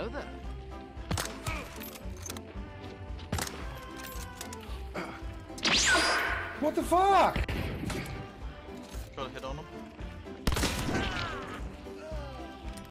Hello there. What the fuck? Got a hit on him.